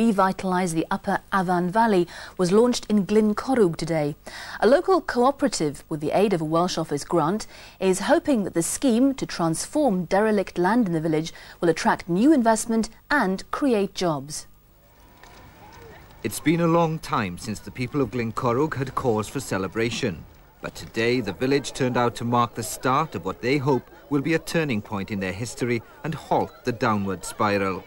revitalise the upper Afan Valley was launched in Glyncorrwg today. A local cooperative, with the aid of a Welsh Office grant, is hoping that the scheme to transform derelict land in the village will attract new investment and create jobs. It's been a long time since the people of Glyncorrwg had cause for celebration. But today, the village turned out to mark the start of what they hope will be a turning point in their history and halt the downward spiral.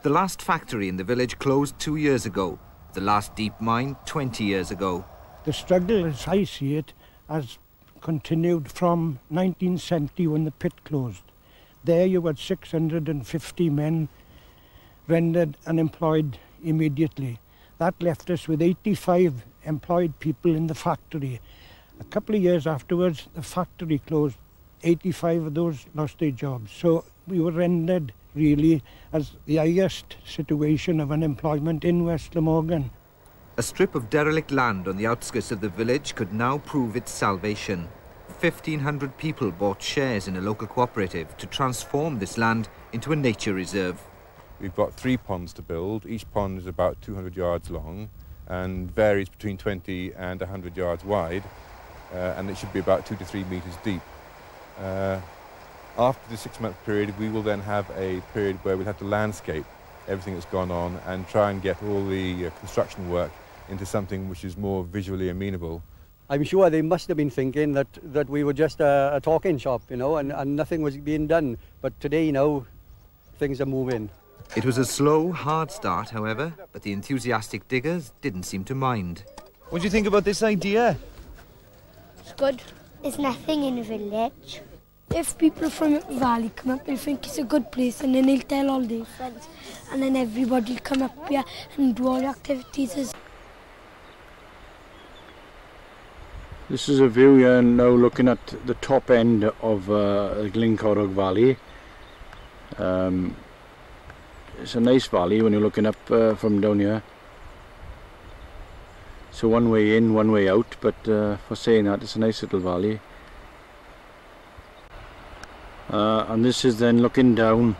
The last factory in the village closed two years ago. The last deep mine 20 years ago. The struggle, as I see it, has continued from 1970 when the pit closed. There you had 650 men rendered unemployed immediately. That left us with 85 employed people in the factory. A couple of years afterwards, the factory closed. 85 of those lost their jobs. So we were rendered really as the highest situation of unemployment in West Glamorgan. A strip of derelict land on the outskirts of the village could now prove its salvation. 1,500 people bought shares in a local cooperative to transform this land into a nature reserve. We've got three ponds to build. Each pond is about 200 yards long and varies between 20 and 100 yards wide, uh, and it should be about two to three metres deep. Uh, after the six-month period, we will then have a period where we'll have to landscape everything that's gone on and try and get all the uh, construction work into something which is more visually amenable. I'm sure they must have been thinking that, that we were just a, a talking shop, you know, and, and nothing was being done. But today, you know, things are moving. It was a slow, hard start, however, but the enthusiastic diggers didn't seem to mind. What do you think about this idea? It's good. There's nothing in the village if people from valley come up, they'll think it's a good place and then they'll tell all their friends and then everybody will come up here and do all the activities. This is a view here now looking at the top end of uh, Valley. Um, it's a nice valley when you're looking up uh, from down here. So one way in, one way out, but uh, for saying that, it's a nice little valley uh, and this is then looking down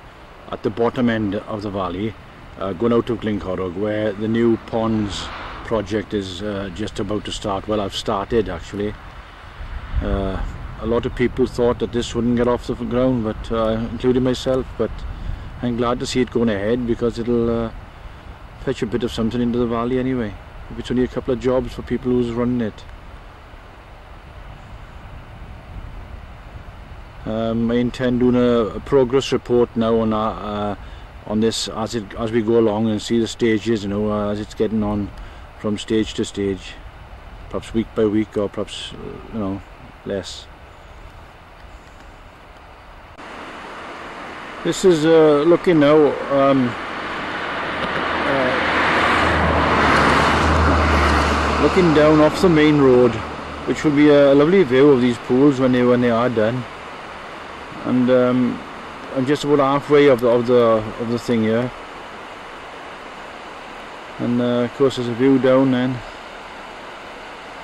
at the bottom end of the valley uh, going out of Glyncorrwg where the new ponds project is uh, just about to start. Well I've started actually. Uh, a lot of people thought that this wouldn't get off the ground but uh, including myself but I'm glad to see it going ahead because it'll uh, fetch a bit of something into the valley anyway. If it's only a couple of jobs for people who's running it Um, I intend doing a, a, progress report now on uh, on this as it as we go along and see the stages, you know, uh, as it's getting on from stage to stage, perhaps week by week or perhaps uh, you know less. This is uh, looking now. Um, uh, looking down off the main road, which will be a lovely view of these pools when they when they are done and um, I'm just about halfway of the of the of the thing here. And uh, of course there's a view down then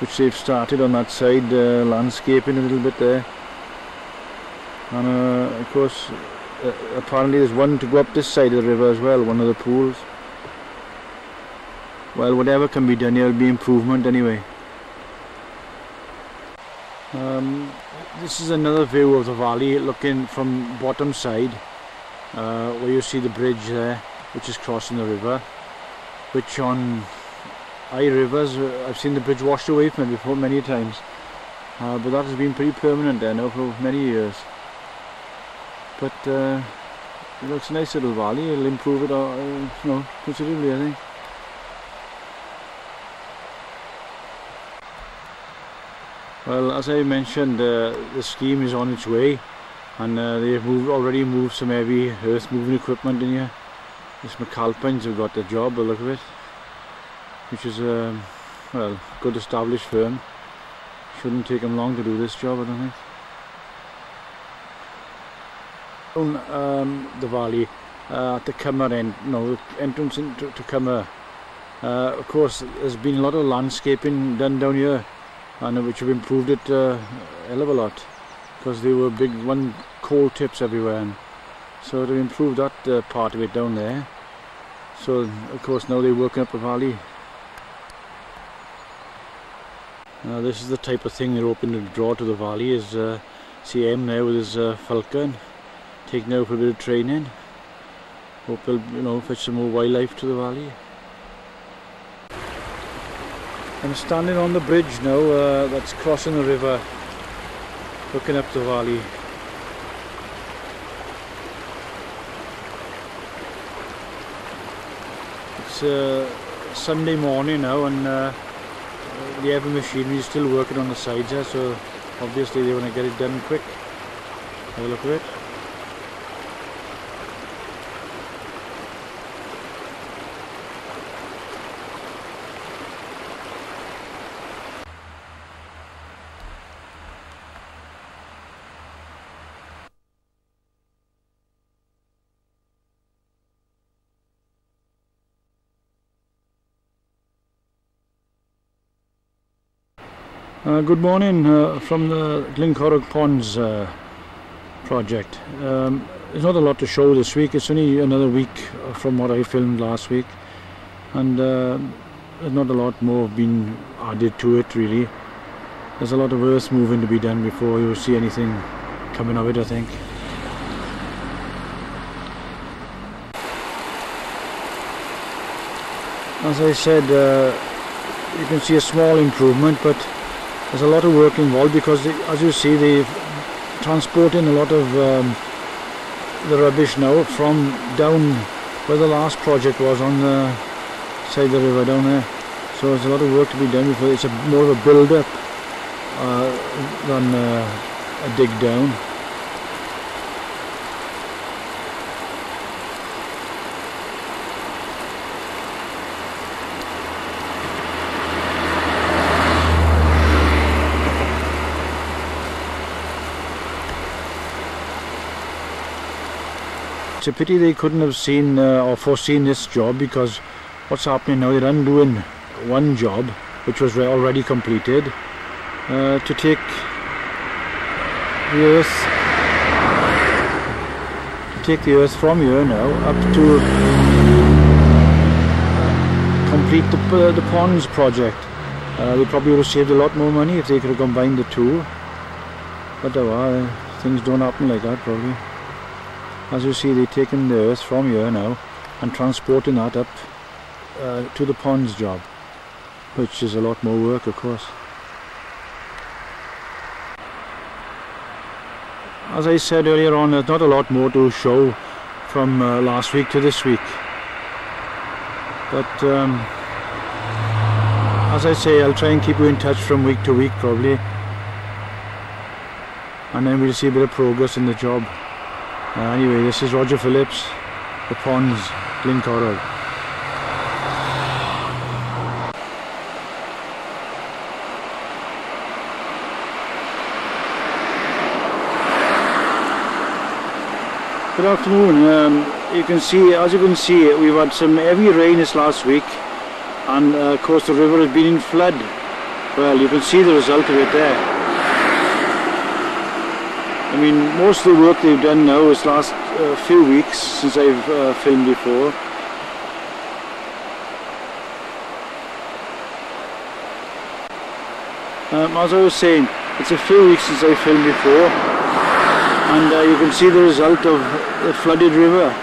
which they've started on that side uh, landscaping a little bit there. And uh, of course uh, apparently there's one to go up this side of the river as well one of the pools. Well whatever can be done here will be improvement anyway. Um, this is another view of the valley looking from bottom side uh, where you see the bridge there which is crossing the river which on high rivers uh, I've seen the bridge washed away from it before many times. Uh, but that has been pretty permanent there now for many years. But uh, it looks a nice little valley. It'll improve it uh, you know, considerably I think Well, as I mentioned, uh, the scheme is on its way and uh, they've moved, already moved some heavy earth moving equipment in here. This McAlpines have got the job, the look of it, which is a um, well, good established firm. Shouldn't take them long to do this job, I don't think. Um, the valley uh, at the Cymmer end, no, entrance into to Cymmer. Uh, of course, there's been a lot of landscaping done down here and which have improved it uh, a hell of a lot because there were big one coal tips everywhere and so to improve that uh, part of it down there So of course now they're working up the valley. Now this is the type of thing they're hoping to draw to the valley is uh, CM there with his uh, falcon taking out for a bit of training. Hope they'll you know fetch some more wildlife to the valley. I'm standing on the bridge now uh, that's crossing the river looking up the valley. It's uh, Sunday morning now and uh, the heavy machinery is still working on the sides here so obviously they want to get it done quick. Have a look at it. Uh, good morning uh, from the Glyncorrwg Ponds uh, project. Um, there's not a lot to show this week. It's only another week from what I filmed last week, and uh, not a lot more been added to it really. There's a lot of earth moving to be done before you'll see anything coming of it. I think. As I said, uh, you can see a small improvement, but there's a lot of work involved because as you see they're transporting a lot of um, the rubbish now from down where the last project was on the side of the river down there. So there's a lot of work to be done before it's a more of a build up uh, than uh, a dig down It's a pity they couldn't have seen uh, or foreseen this job because what's happening now, they're undoing one job which was already completed uh, to take the earth to take the earth from here now up to complete the, uh, the ponds project. Uh, they probably would have saved a lot more money if they could have combined the two. But uh, things don't happen like that probably. As you see they're taking the earth from here now and transporting that up uh, to the ponds job which is a lot more work of course. As I said earlier on there's not a lot more to show from uh, last week to this week but um, as I say I'll try and keep you in touch from week to week probably and then we'll see a bit of progress in the job. Uh, anyway, this is Roger Phillips, The Ponds, Glyncorrwg. Good afternoon. Um, you can see, as you can see, we've had some heavy rain this last week, and uh, of course the river has been in flood. Well, you can see the result of it there. I mean, most of the work they've done now is last uh, few weeks since I've uh, filmed before. Um, as I was saying, it's a few weeks since I filmed before and uh, you can see the result of the flooded river.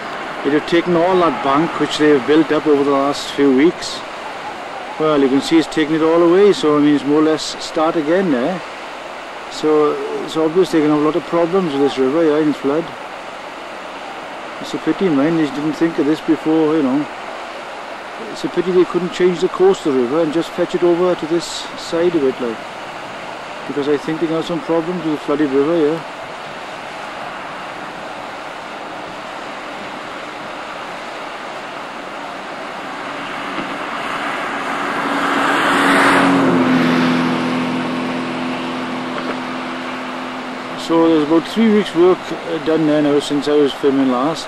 It had taken all that bank which they have built up over the last few weeks. Well, you can see it's taken it all away, so I mean it's more or less start again there. So it's obvious they're going to have a lot of problems with this river, yeah, in flood. It's a pity, man, they didn't think of this before, you know. It's a pity they couldn't change the course of the river and just fetch it over to this side of it, like. Because I think they're going to have some problems with the flooded river, yeah. So there's about three weeks work uh, done there now since I was filming last.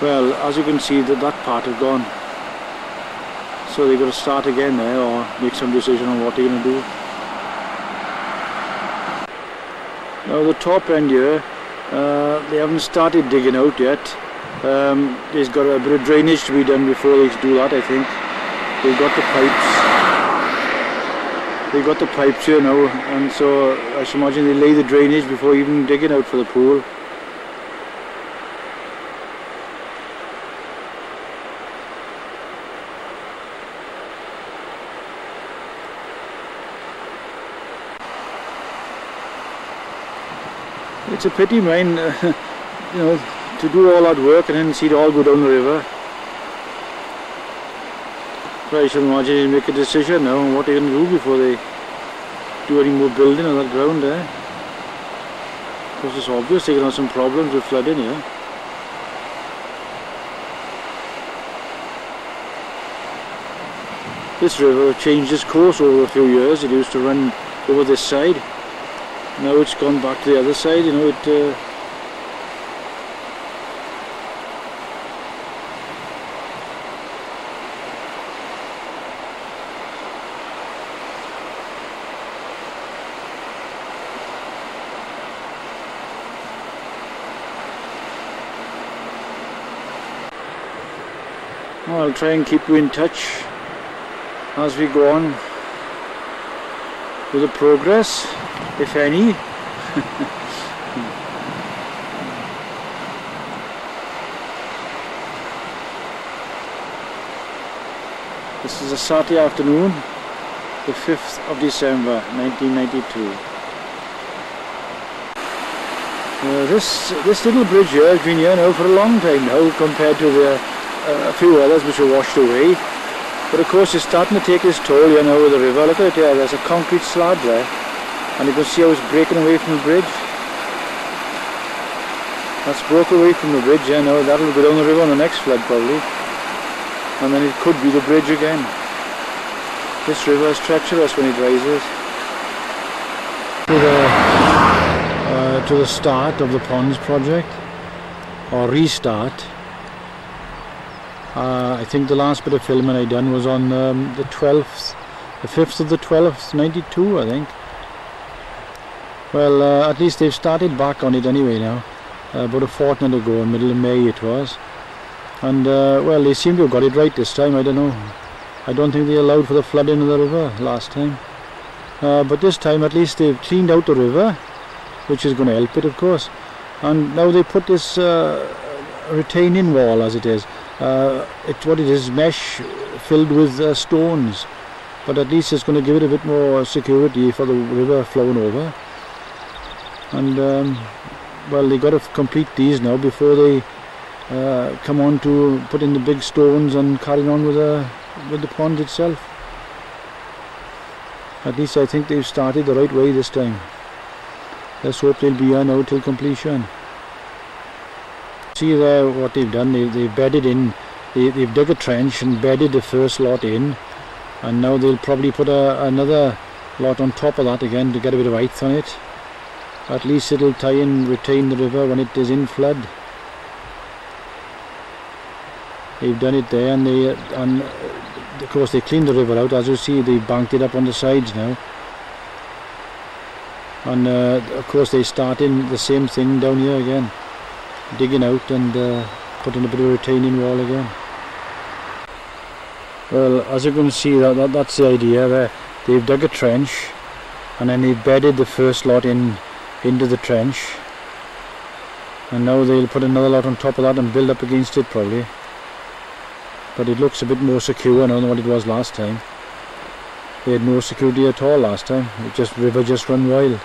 Well, as you can see that that part has gone. So they've got to start again there or make some decision on what they're going to do. Now the top end here, uh, they haven't started digging out yet. Um, there's got a bit of drainage to be done before they do that, I think. They've got the pipes. They've got the pipes here now, and so I should imagine they lay the drainage before even digging out for the pool. It's a pity, mine, you know, to do all that work and then see it all go down the river. I should imagine they make a decision now on what they're going to do before they do any more building on that ground there. Of course it's obvious they're going to have some problems with flooding here. This river changed its course over a few years. It used to run over this side. Now it's gone back to the other side, you know, it uh, I'll try and keep you in touch as we go on with the progress, if any. this is a Saturday afternoon, the 5th of December 1992. Uh, this this little bridge here has been here now for a long time now compared to the a few others which were washed away. But of course it's starting to take its toll, you know, with the river. Look at it there, there's a concrete slab there. And you can see how it's breaking away from the bridge. That's broke away from the bridge, you know, that'll go down the river on the next flood probably. And then it could be the bridge again. This river is treacherous when it rises. To the, uh, to the start of the ponds project, or restart, uh, I think the last bit of filming I done was on um, the 12th, the 5th of the 12th, 92 I think. Well, uh, at least they've started back on it anyway now. Uh, about a fortnight ago, middle of May it was. And, uh, well, they seem to have got it right this time, I don't know. I don't think they allowed for the flooding of the river last time. Uh, but this time at least they've cleaned out the river, which is going to help it of course. And now they put this uh, retaining wall as it is. Uh, it's what it is, mesh filled with uh, stones. But at least it's going to give it a bit more security for the river flowing over. And um, well, they got to complete these now before they uh, come on to put in the big stones and carrying on with the with the pond itself. At least I think they've started the right way this time. Let's hope they'll be here now till completion see there what they've done, they, they've bedded in, they, they've dug a trench and bedded the first lot in. And now they'll probably put a, another lot on top of that again to get a bit of height on it. At least it'll tie and retain the river when it is in flood. They've done it there and they and of course they cleaned the river out. As you see they've banked it up on the sides now. And uh, of course they start in the same thing down here again digging out and uh, putting a bit of a retaining wall again. Well, as you can see, that, that that's the idea. They've dug a trench and then they've bedded the first lot in into the trench and now they'll put another lot on top of that and build up against it probably. But it looks a bit more secure now than what it was last time. They had no security at all last time. It just river just run wild.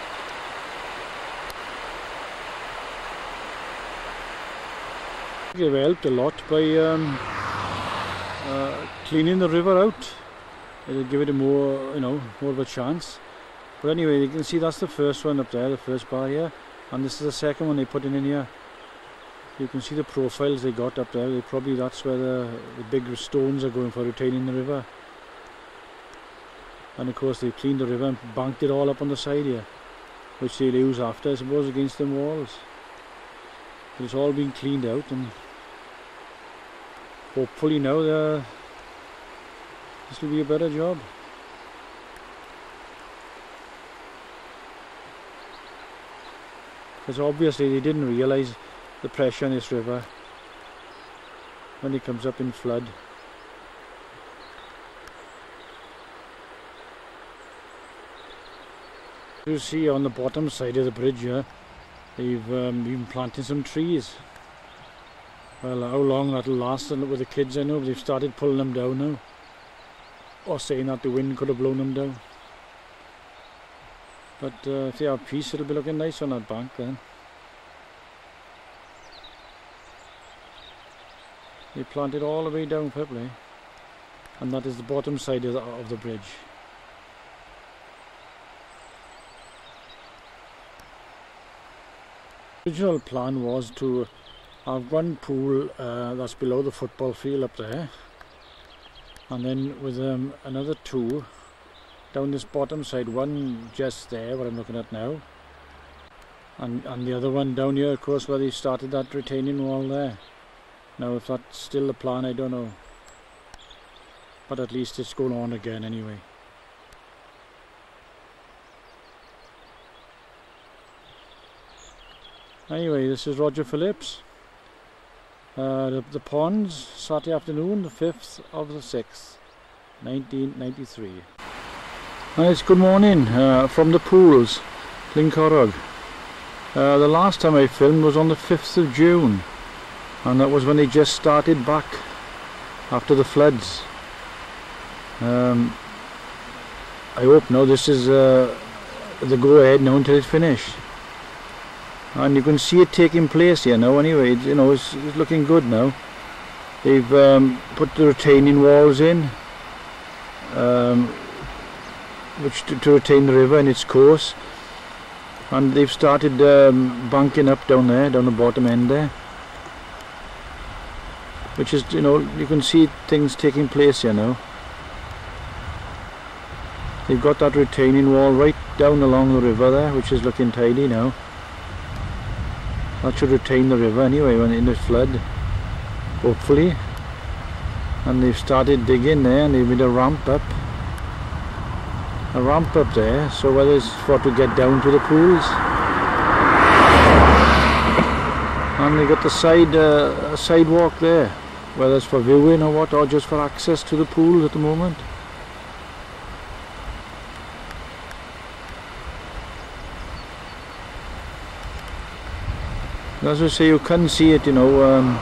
They've helped a lot by um, uh, cleaning the river out. It'll give it a more, you know, more of a chance. But anyway, you can see that's the first one up there, the first bar here, and this is the second one they put in in here. You can see the profiles they got up there. They probably that's where the, the big stones are going for retaining the river. And of course they cleaned the river and banked it all up on the side here, which they'll use after, I suppose, against the walls. But it's all been cleaned out and hopefully now uh, this will be a better job. Because obviously they didn't realise the pressure on this river when it comes up in flood. You see on the bottom side of the bridge here, they've um, been planting some trees. Well, how long that'll last and with the kids I know, they've started pulling them down now. Or saying that the wind could have blown them down. But uh, if they have peace, it'll be looking nice on that bank then. They planted all the way down Pipley. And that is the bottom side of the, of the bridge. The original plan was to have one pool uh, that's below the football field up there. And then with um, another two down this bottom side one just there what I'm looking at now. And, and the other one down here of course where they started that retaining wall there. Now if that's still the plan I don't know. But at least it's going on again anyway. Anyway, this is Roger Phillips. Uh, the, the, ponds, Saturday afternoon, the 5th of the 6th, 1993. Nice, good morning uh, from the pools, Glyncorrwg. Uh, the last time I filmed was on the 5th of June, and that was when they just started back after the floods. Um, I hope now this is uh, the go ahead now until it's finished and you can see it taking place here now anyway. It's, you know it's, it's looking good now. They've um, put the retaining walls in um, which to, to, retain the river in its course. And they've started um, banking up down there down the bottom end there. Which is you know you can see things taking place here now. They've got that retaining wall right down along the river there which is looking tidy now that should retain the river anyway when in the flood hopefully. And they've started digging there and they've made a ramp up. A ramp up there so whether it's for to get down to the pools. And they got the side uh, sidewalk there whether it's for viewing or what or just for access to the pools at the moment as I say you can see it you know um,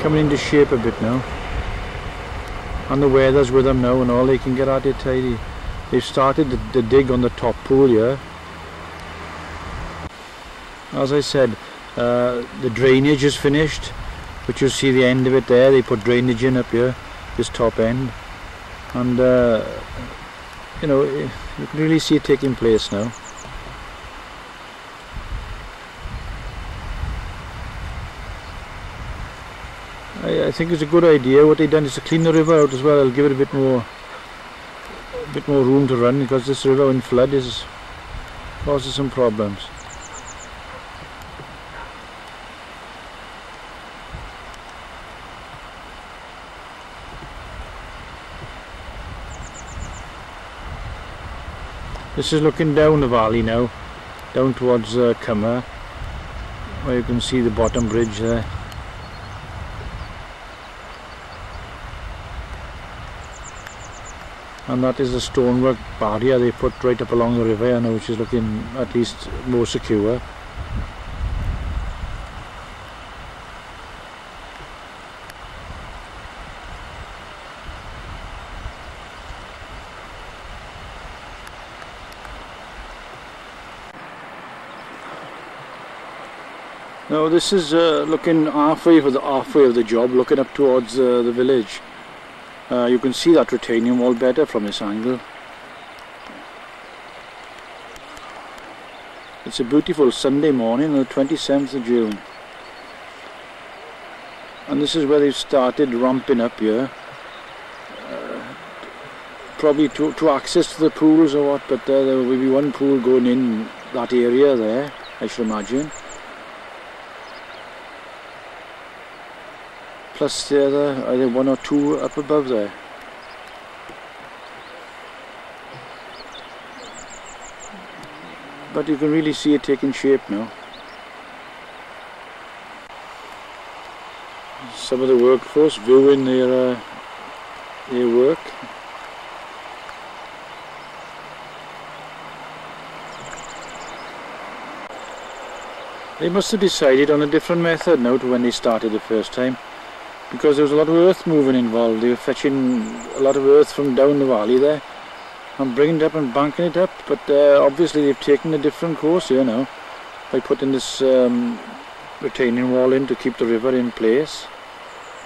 coming into shape a bit now. And the weather's with them now and all they can get at it tidy they've started the, the dig on the top pool here as I said uh, the drainage is finished but you'll see the end of it there. They put drainage in up here this top end. And uh, you know you can really see it taking place now I, I think it's a good idea. What they've done is to clean the river out as well. I'll give it a bit more, a bit more room to run because this river in flood is causes some problems. This is looking down the valley now, down towards uh, Cymmer, where you can see the bottom bridge there. And that is the stonework barrier they put right up along the river now which is looking at least more secure Now this is uh, looking halfway for the halfway of the job, looking up towards uh, the village. Uh, you can see that retaining wall better from this angle. It's a beautiful Sunday morning the 27th of June. And this is where they've started ramping up here. Uh, probably to, to access the pools or what, but uh, there will be one pool going in that area there, I should imagine. Plus the other, either one or two up above there. But you can really see it taking shape now. some of the workforce viewing their uh, their work. They must have decided on a different method now to when they started the first time because there was a lot of earth moving involved. They were fetching a lot of earth from down the valley there and bringing it up and banking it up but uh, obviously they've taken a different course here now by putting this um, retaining wall in to keep the river in place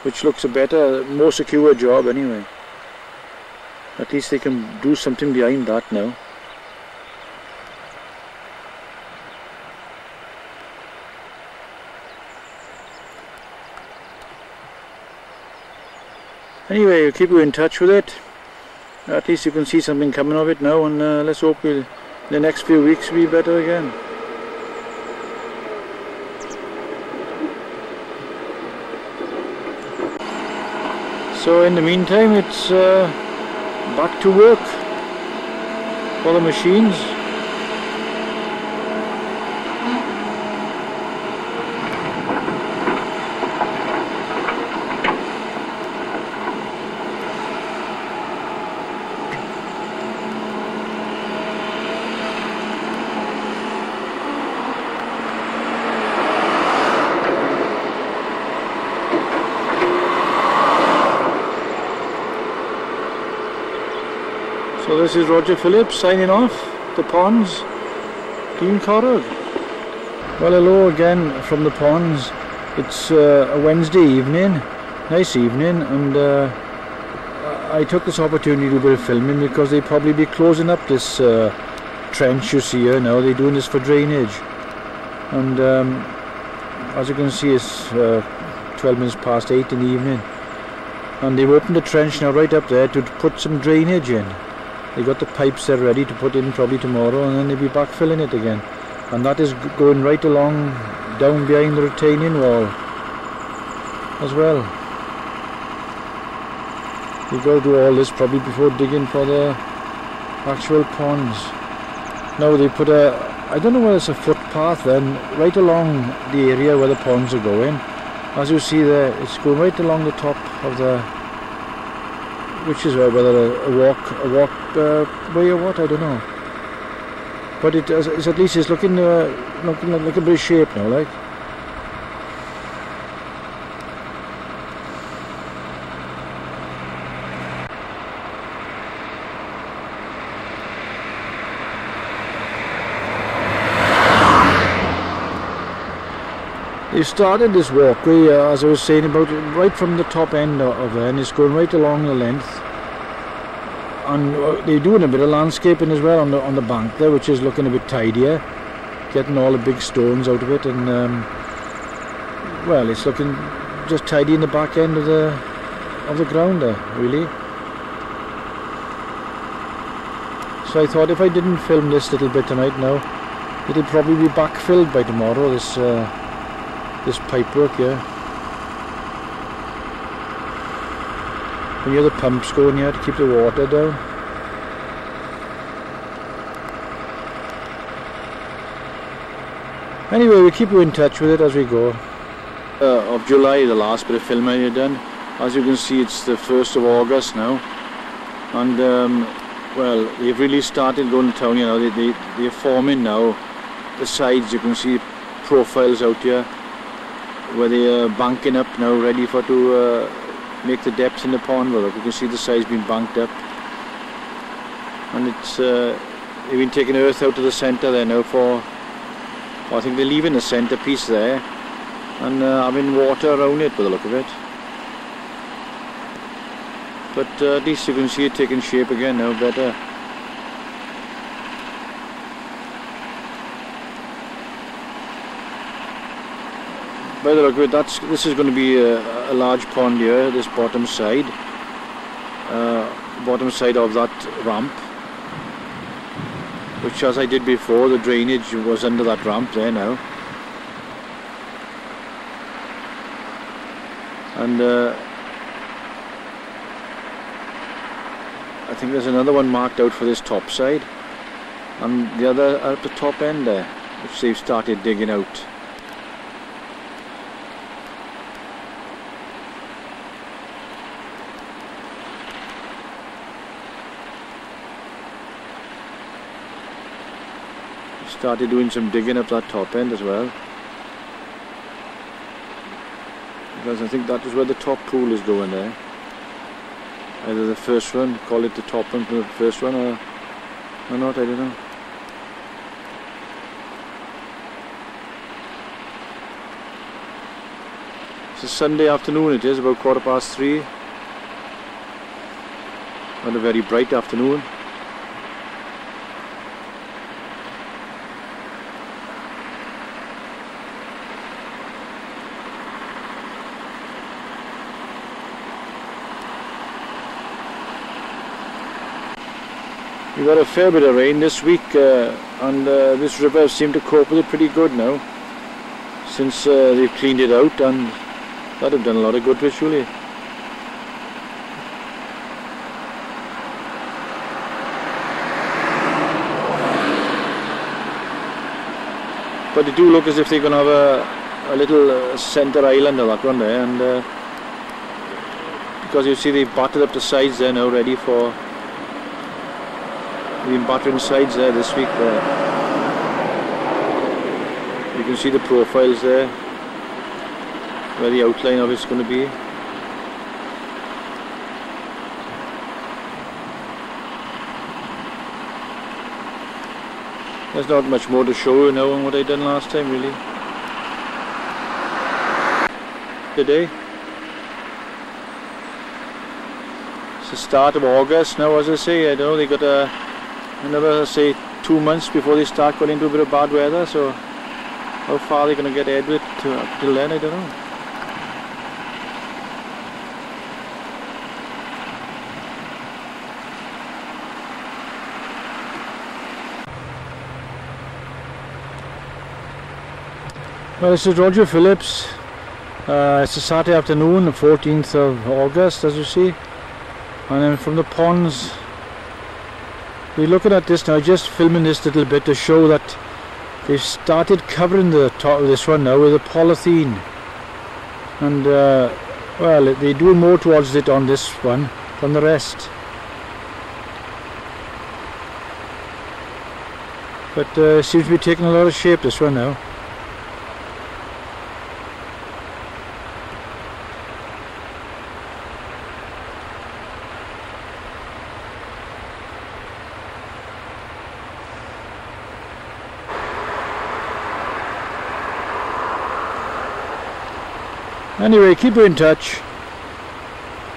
which looks a better, more secure job anyway. At least they can do something behind that now. Anyway, we'll keep you in touch with it. At least you can see something coming of it now and uh, let's hope we'll, the next few weeks will be better again. So in the meantime it's uh, back to work for the machines. So this is Roger Phillips signing off the ponds, Dean Glyncorrwg. Well hello again from the ponds. It's uh, a Wednesday evening, nice evening and uh, I took this opportunity to do a bit of filming because they probably be closing up this uh, trench you see here now. They're doing this for drainage and um, as you can see it's uh, 12 minutes past 8 in the evening and they've opened the trench now right up there to put some drainage in. They got the pipes there ready to put in probably tomorrow and then they'll be back filling it again. And that is going right along down behind the retaining wall as well. They go do all this probably before digging for the actual ponds. Now they put a, I don't know whether it's a footpath then, right along the area where the ponds are going. As you see there, it's going right along the top of the which is uh, whether a, a, walk a walk uh, way or what I don't know. But it is at least it's looking uh, looking like a bit of shape now, like. They started this walkway, uh, as I was saying, about right from the top end of it, and it's going right along the length. And uh, they're doing a bit of landscaping as well on the on the bank there, which is looking a bit tidier, getting all the big stones out of it, and um, well, it's looking just tidy in the back end of the of the ground there, really. So I thought if I didn't film this little bit tonight now, it'll probably be backfilled by tomorrow. This. Uh, this pipework here. And you have the pumps going here to keep the water down. Anyway, we keep you in touch with it as we go. Uh, of July, the last bit of filming I done. As you can see, it's the 1st of August now. And, um, well, they've really started going to town, you know, they, they, they're forming now. The sides, you can see profiles out here where they are banking up now ready for to uh, make the depth in the pond? Well you can see the size being bunked up. And it's uh, they've been taking earth out of the centre there now for well, I think they're leaving the centre piece there. And uh, having water around it by the look of it. But uh, at least you can see it taking shape again now better by look of that's, this is going to be a, a large pond here, this bottom side, uh, bottom side of that ramp, which as I did before, the drainage was under that ramp there now. And uh, I think there's another one marked out for this top side, and the other at the top end there, which they've started digging out. Started doing some digging up that top end as well. Because I think that is where the top pool is going there. Either the first one, call it the top one the first one or, or not, I don't know. It's a Sunday afternoon it is, about quarter past three. Not a very bright afternoon. We got a fair bit of rain this week uh, and uh, this river seemed to cope with it pretty good now since uh, they've cleaned it out and that have done a lot of good visually. But they do look as if they're going to have a, a little uh, centre island of that one there and uh, because you see they've battered up the sides there now ready for been battering sides there this week there. You can see the profiles there, where the outline of it's going to be. There's not much more to show you now on what I done last time really. Today. It's the start of August now as I say, I don't know, they got a another say two months before they start going into a bit of bad weather so how far they're going to get Edward to, up till then I don't know Well, this is Roger Phillips. Uh, it's a Saturday afternoon, the 14th of August, as you see. And then from the ponds we're looking at this now, just filming this little bit to show that they've started covering the top of this one now with a polythene. And, uh, well, they do more towards it on this one than the rest. But uh, seems to be taking a lot of shape this one now. Anyway, keep in touch.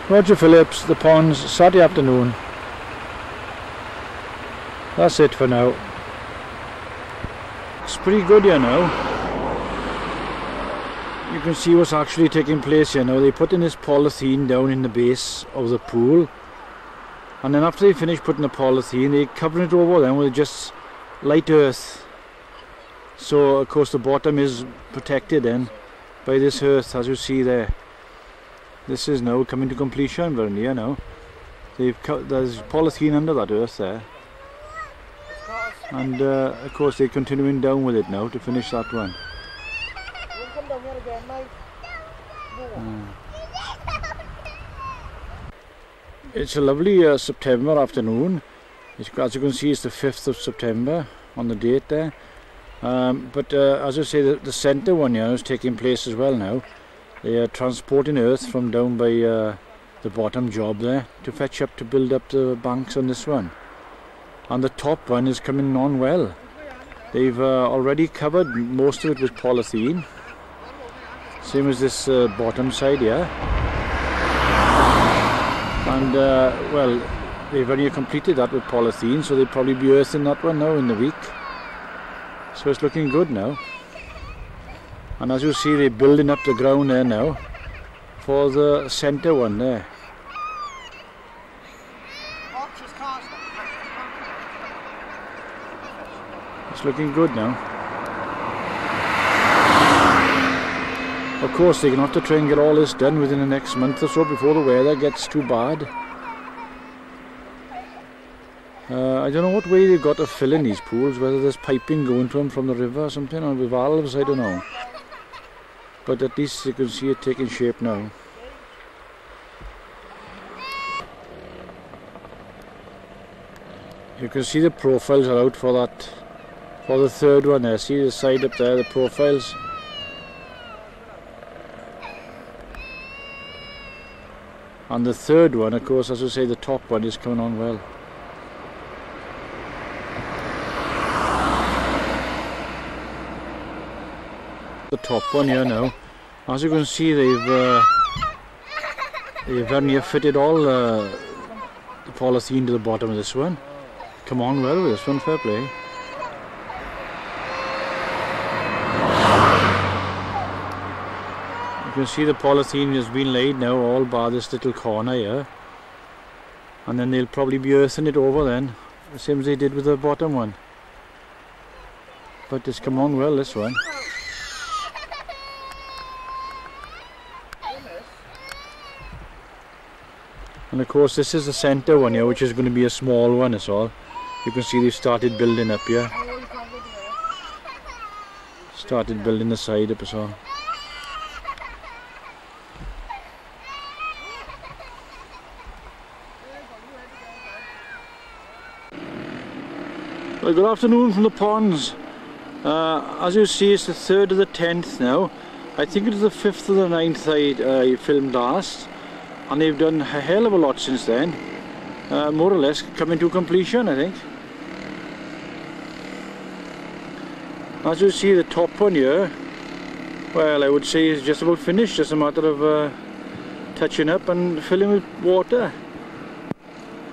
Roger Phillips, The Ponds, Saturday afternoon. That's it for now. It's pretty good here now. You can see what's actually taking place here now. They put in this polythene down in the base of the pool. And then after they finish putting the polythene, they cover it over then with just light earth. So of course the bottom is protected then by this earth as you see there this is now coming to completion very near now they've cut there's polythene under that earth there and uh, of course they're continuing down with it now to finish that one uh. It's a lovely uh, September afternoon. It's, as you can see, it's the 5th of September on the date there. Um, but uh, as I say, the, the centre one yeah, is taking place as well now. They are transporting earth from down by uh, the bottom job there to fetch up to build up the banks on this one. And the top one is coming on well. They've uh, already covered most of it with polythene. Same as this uh, bottom side here. And uh, well, they've only completed that with polythene, so they'll probably be earthing that one now in the week. So it's looking good now. And as you see, they're building up the ground there now for the centre one there. It's looking good now. Of course, they're going to have to try and get all this done within the next month or so before the weather gets too bad. Uh, I don't know what way they've got to fill in these pools, whether there's piping going to them from the river or something, or with valves, I don't know. But at least you can see it taking shape now. You can see the profiles are out for that for the third one there. See the side up there, the profiles. And the third one, of course, as I say, the top one is coming on well. The top one here now. As you can see, they've uh, they've vernier fitted all uh, the polythene to the bottom of this one. Come on well this one, fair play. You can see the polythene has been laid now all bar this little corner here. And then they'll probably be earthing it over then, the same as they did with the bottom one. But it's come on well this one. And of course this is the centre one here which is going to be a small one as all. You can see they've started building up here. Started building the side up as well. Well, good afternoon from the ponds. Uh, as you see, it's the 3rd of the 10th now. I think it is the 5th of the 9th I, I filmed last. And they've done a hell of a lot since then. Uh, more or less coming to completion, I think. As you see, the top one here, well, I would say is just about finished. Just a matter of uh, touching up and filling with water.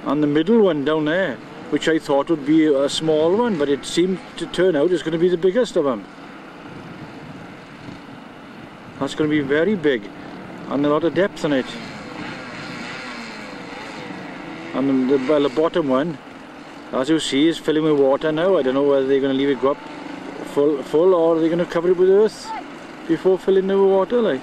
And the middle one down there which I thought would be a small one, but it seemed to turn out it's going to be the biggest of them. That's going to be very big, and a lot of depth in it. And the, well, the bottom one, as you see, is filling with water now. I don't know whether they're going to leave it go up full, full or they're going to cover it with earth before filling it with water, like.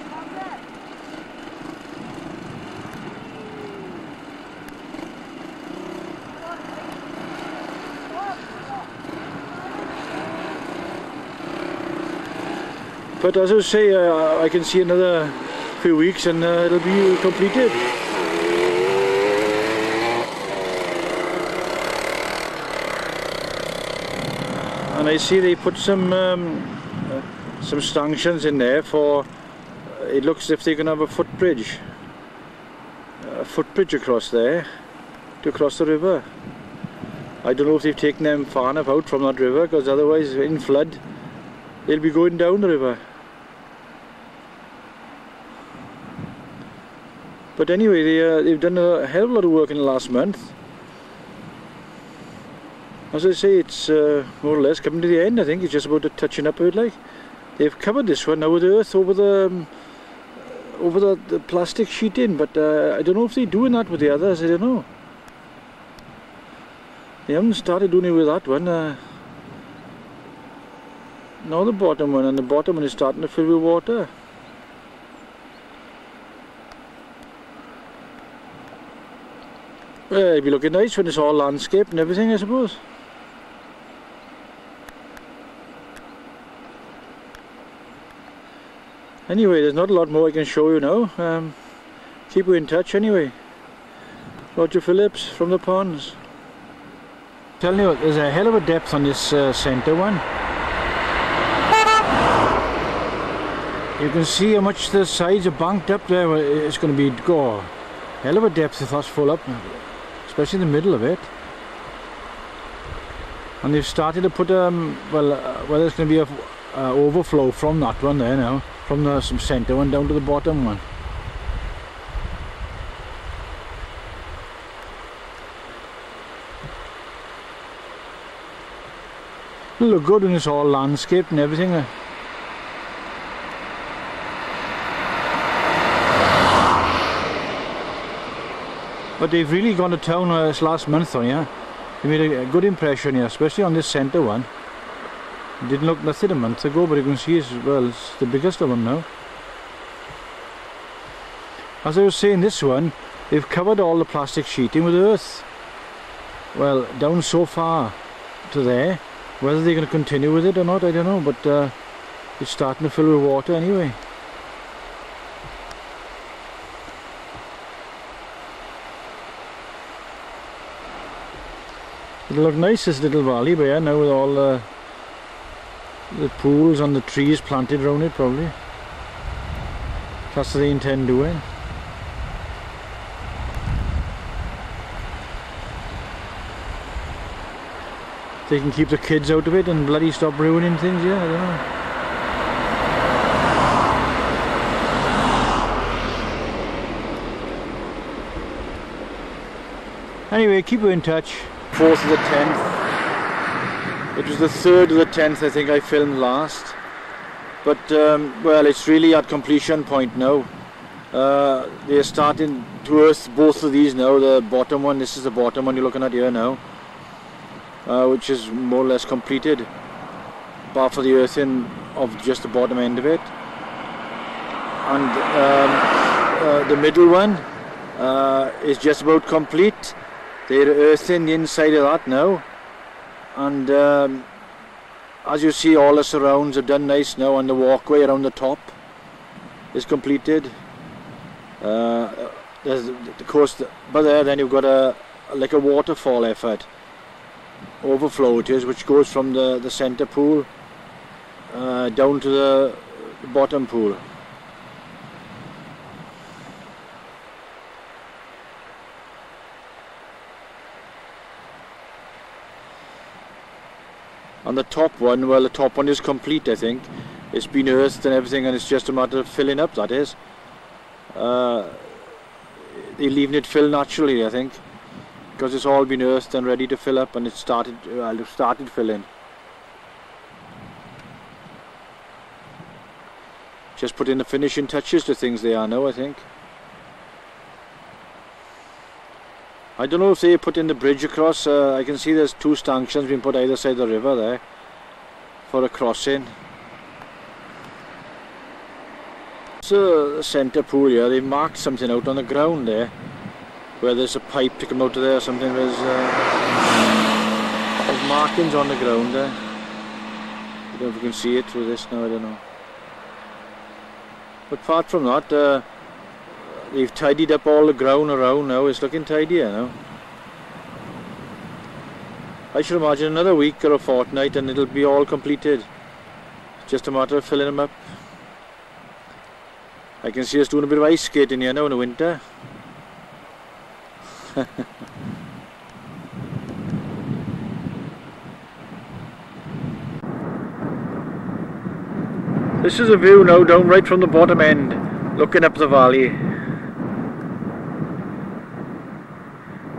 But as I say, uh, I can see another few weeks and uh, it'll be completed. And I see they put some um, uh, some stanchions in there for. it looks as if they're going to have a footbridge, a footbridge across there to cross the river. I don't know if they've taken them far enough out from that river because otherwise in flood they'll be going down the river. But anyway, they, uh, they've done a hell of a lot of work in the last month. As I say, it's uh, more or less coming to the end, I think. It's just about the touching up of it, like. They've covered this one now with earth over the um, over the, the plastic sheeting, but uh, I don't know if they're doing that with the others, I don't know. They haven't started doing it with that one. Uh, now the bottom one, and the bottom one is starting to fill with water. It'd be looking nice when it's all landscape and everything, I suppose. Anyway, there's not a lot more I can show you now. Um, keep you in touch anyway. Roger Phillips from the ponds. Telling you, what there's a hell of a depth on this uh, centre one. You can see how much the sides are banked up there. It's going to be go hell of a depth if that's full up especially in the middle of it. And they've started to put, um, well, uh, well there's going to be a uh, overflow from that one there now, from the some centre one down to the bottom one. It'll look good when it's all landscaped and everything. Uh. But they've really gone to town uh, this last month on you. They made a, a good impression here, especially on this centre one. It didn't look nothing a month ago, but you can see as well, it's the biggest of them now. As I was saying, this one, they've covered all the plastic sheeting with earth. Well, down so far to there. Whether they're going to continue with it or not, I don't know, but uh, it's starting to fill with water anyway. It'll look nice this little valley but yeah, now with all the the pools and the trees planted around it probably. That's what they intend doing. They can keep the kids out of it and bloody stop ruining things, yeah, I don't know. Anyway, keep her in touch. 4th of the 10th. It was the 3rd of the 10th I think I filmed last. But, um, well, it's really at completion point now. Uh, they're starting to earth both of these now. The bottom one, this is the bottom one you're looking at here now. Uh, which is more or less completed. Bar for the earthing of just the bottom end of it. And um, uh, the middle one uh, is just about complete. They're earthing the inside of that now. And um, as you see all the surrounds are done nice now and the walkway around the top is completed. Uh, there's of course but there then you've got a like a waterfall effort overflow it is which goes from the, the centre pool uh, down to the bottom pool. On the top one, well the top one is complete I think. It's been earthed and everything and it's just a matter of filling up that is. Uh, they're leaving it fill naturally I think. Because it's all been earthed and ready to fill up and it started, well it started filling. Just put in the finishing touches to things they are now I think. I don't know if they put in the bridge across. Uh, I can see there's two stanchions being put either side of the river there for a crossing. So the centre pool here, They've marked something out on the ground there where there's a pipe to come out of there or something. There's, uh, there's markings on the ground there. I don't know if you can see it through this now, I don't know. But apart from that, uh, They've tidied up all the ground around now. It's looking tidier now. I should imagine another week or a fortnight and it'll be all completed. Just a matter of filling them up. I can see us doing a bit of ice skating here now in the winter. this is a view now down right from the bottom end, looking up the valley.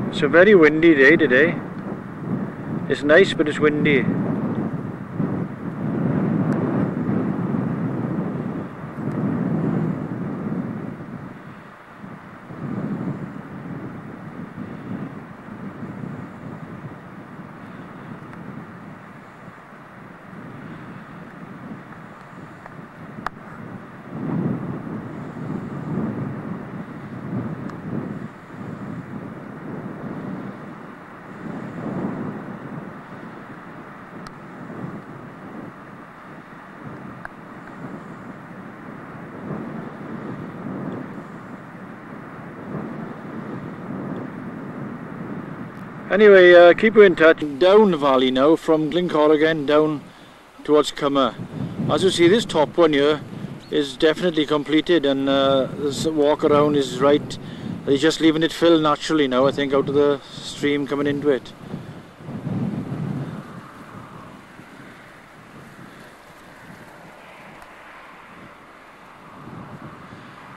It's a very windy day today. It's nice but it's windy. Anyway, uh, keep you in touch. Down the valley now, from Glyncorrwg down towards Cymmer. As you see, this top one here is definitely completed and uh, this walk around is right. They're just leaving it fill naturally now, I think, out of the stream coming into it.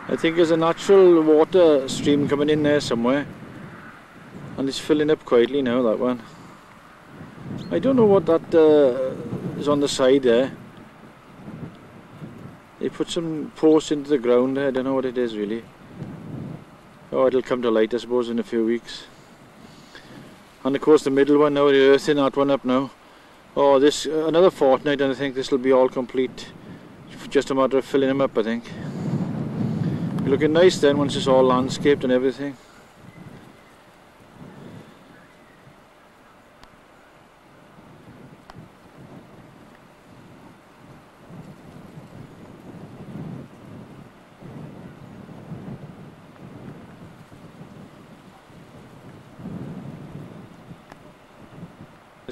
I think there's a natural water stream coming in there somewhere and it's filling up quietly now that one. I don't know what that uh, is on the side there. They put some posts into the ground. There. I don't know what it is really. Oh it'll come to light I suppose in a few weeks. And of course the middle one now they're earthing that one up now. Oh this uh, another fortnight and I think this will be all complete. Just a matter of filling them up I think. Looking nice then once it's all landscaped and everything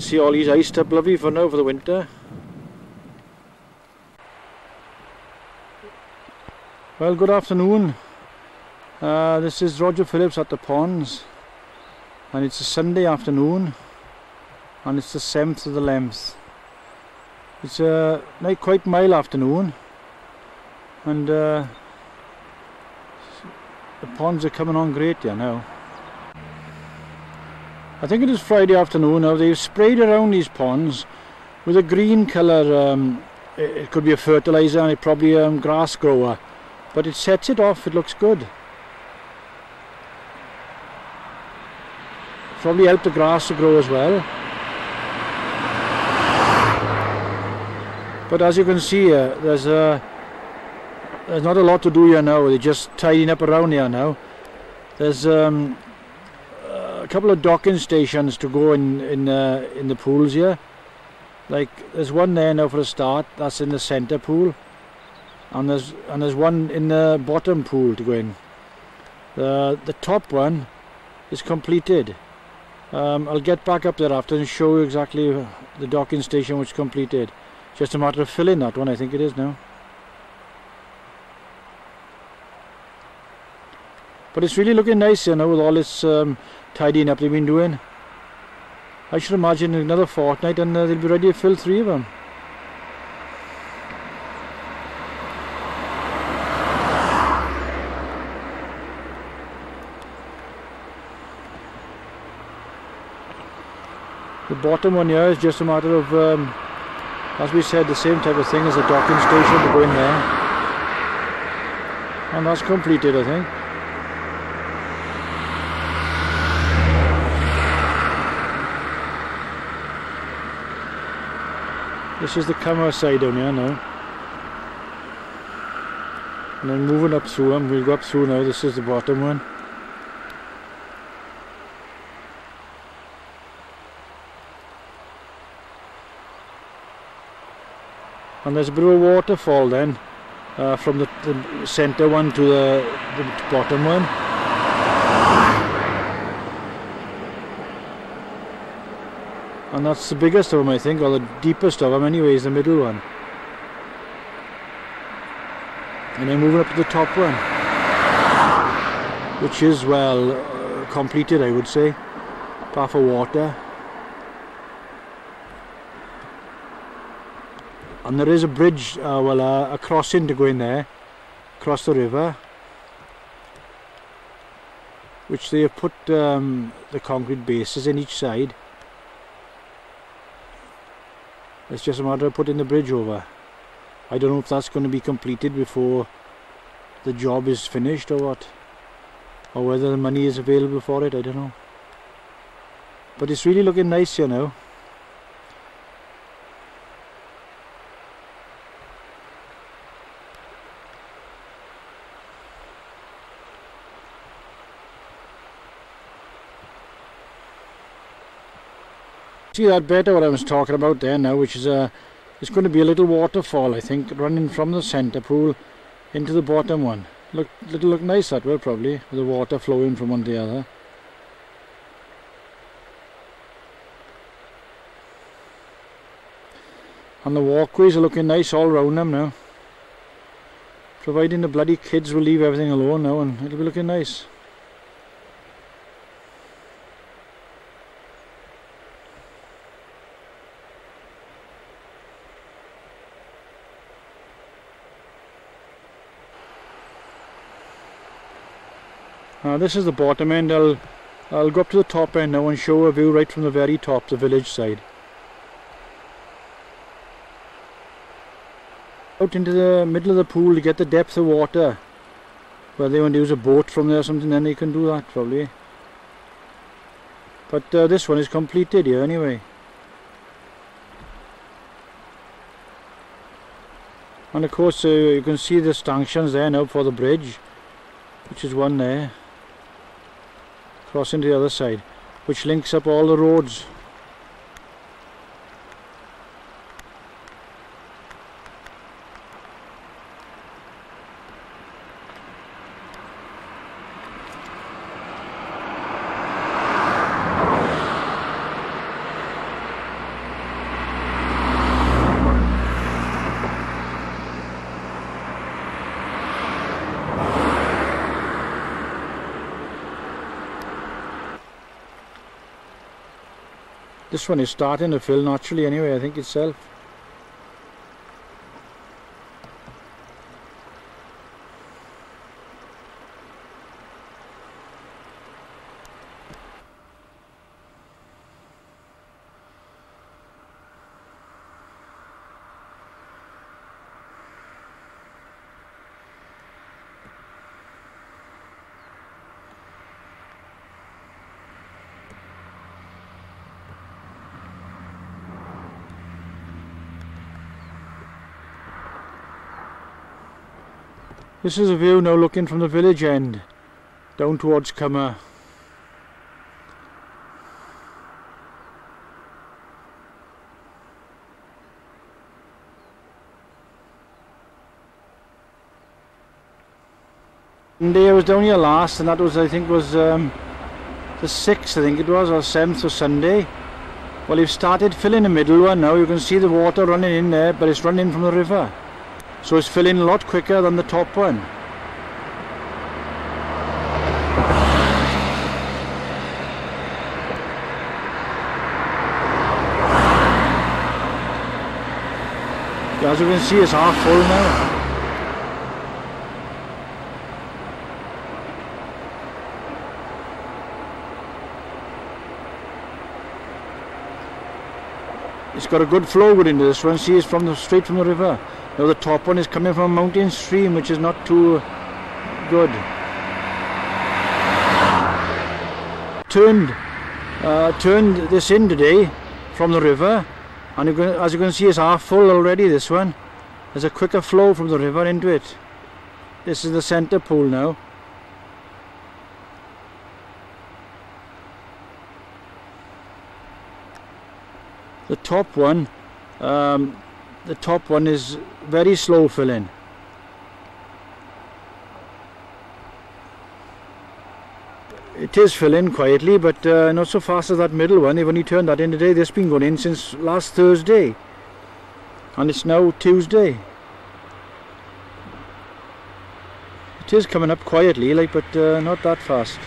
see all these ice up lovely for now for the winter. Well, good afternoon. Uh, this is Roger Phillips at the Ponds, and it's a Sunday afternoon, and it's the 7th of the 11th. It's a quite mild afternoon, and uh, the ponds are coming on great yeah, now. I think it is Friday afternoon now. They've sprayed around these ponds with a green colour. Um, it, could be a fertiliser and it probably a um, grass grower but it sets it off, it looks good. Probably help the grass to grow as well. But as you can see here, there's a there's not a lot to do here now. They're just tidying up around here now. There's um, a couple of docking stations to go in in uh, in the pools here. Like there's one there now for a start. That's in the centre pool and there's and there's one in the bottom pool to go in. The the top one is completed. Um, I'll get back up there after and show you exactly the docking station which completed. Just a matter of filling that one, I think it is now. But it's really looking nice, you know, with all this um, tidying up they've been doing. I should imagine another fortnight and uh, they'll be ready to fill three of them. The bottom one here is just a matter of, um, as we said, the same type of thing as a docking station to go in there. And that's completed, I think. This is the Cymmer side down here now. And then moving up through them, we'll go up through now, this is the bottom one. and there's a bit of a waterfall then uh, from the, the centre one to the, the bottom one. And that's the biggest of them I think, or the deepest of them anyway, is the middle one. And then moving up to the top one, which is well uh, completed I would say, apart for water. and there is a bridge uh, well uh, a crossing to go in there across the river which they have put um, the concrete bases in each side it's just a matter of putting the bridge over. I don't know if that's going to be completed before the job is finished or what or whether the money is available for it I don't know. But it's really looking nice you know see that better what I was talking about there now which is a it's going to be a little waterfall I think running from the centre pool into the bottom one. Look it'll look nice that will probably with the water flowing from one to the other. And the walkways are looking nice all round them now. Providing the bloody kids will leave everything alone now and it'll be looking nice This is the bottom end. I'll, I'll go up to the top end now and show a view right from the very top, the village side. Out into the middle of the pool to get the depth of water. Where they want to use a boat from there or something, then they can do that probably. But uh, this one is completed here anyway. And of course uh, you can see the stanchions there now for the bridge, which is one there crossing to the other side which links up all the roads this one is starting to fill naturally anyway, I think itself. This is a view now looking from the village end down towards Cymmer. Day I was down here last and that was I think was um, the 6th I think it was or 7th or Sunday. Well you've started filling the middle one now you can see the water running in there but it's running from the river. So it's filling a lot quicker than the top one. As you can see it's half full now. Got a good flow going into this one. See, it's from the straight from the river. Now the top one is coming from a mountain stream, which is not too good. Turned, uh, turned this in today from the river, and as you can see, it's half full already. This one, there's a quicker flow from the river into it. This is the centre pool now. The top one um, the top one is very slow filling. It is filling quietly, but uh, not so fast as that middle one. They've only turned that in today. This has been going in since last Thursday. And it's now Tuesday. It is coming up quietly, like, but uh, not that fast.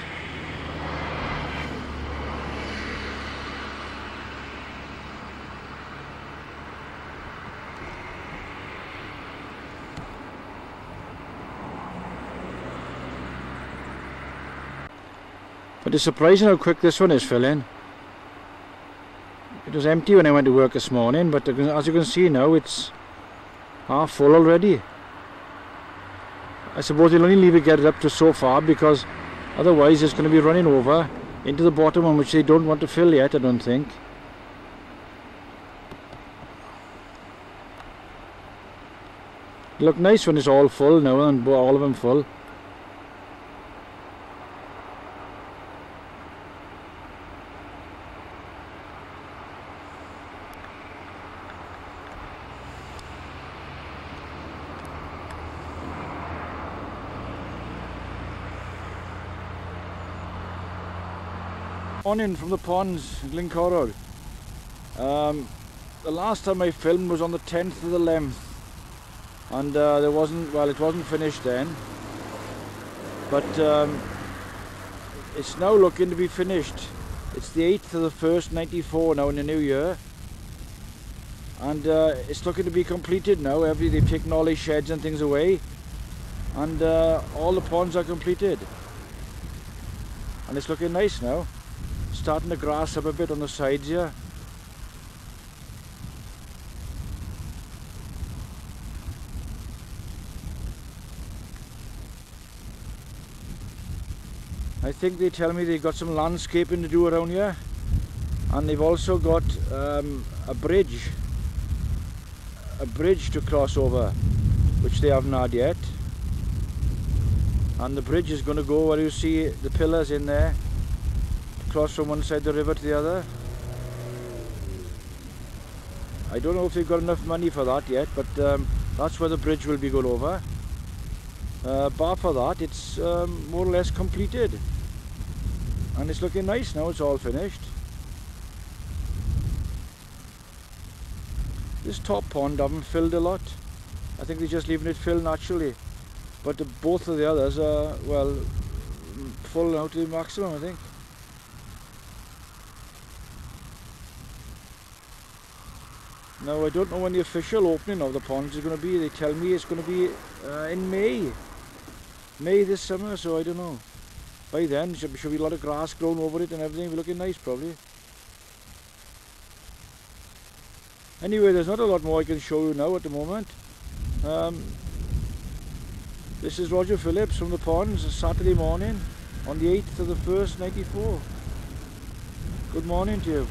But it's surprising how quick this one is filling. It was empty when I went to work this morning, but as you can see now, it's half full already. I suppose they'll only leave it get up to so far because otherwise it's going to be running over into the bottom one which they don't want to fill yet, I don't think. look nice when it's all full now and all of them full. On in from the ponds, Glyncorrwg. Um, the last time I filmed was on the 10th of the 11th and uh, there wasn't, well it wasn't finished then but um, it's now looking to be finished. It's the 8th of the 1st 94 now in the new year and uh, it's looking to be completed now. Every, they've taken all these sheds and things away and uh, all the ponds are completed and it's looking nice now starting to grass up a bit on the sides here. I think they tell me they've got some landscaping to do around here and they've also got um, a bridge a bridge to cross over which they haven't had yet and the bridge is going to go where you see the pillars in there cross from one side of the river to the other. I don't know if they've got enough money for that yet, but um, that's where the bridge will be going over. Uh, bar for that, it's um, more or less completed. And it's looking nice now, it's all finished. This top pond haven't filled a lot. I think they're just leaving it fill naturally. But the, both of the others are, well, full now to the maximum, I think. Now I don't know when the official opening of the ponds is going to be. They tell me it's going to be uh, in May. May this summer, so I don't know. By then, there should be a lot of grass grown over it and everything. Be looking nice, probably. Anyway, there's not a lot more I can show you now at the moment. Um, this is Roger Phillips from the ponds, Saturday morning on the 8th of the 1st, 94. Good morning to you.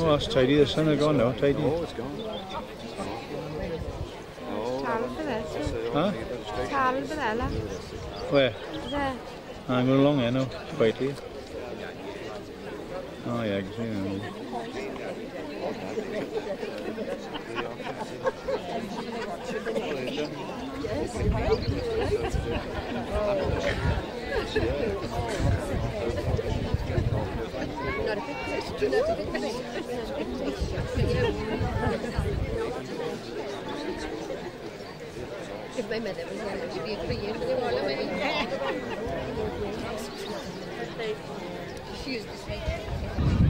Oh, that's tidy. The sun has gone now. Tidy. Oh, it's gone. Huh? Tal bedela. Where? There. I'm going along here now. Quite here. Oh yeah, I can see them. If my mother was going to be for you, they were all away. She used to say.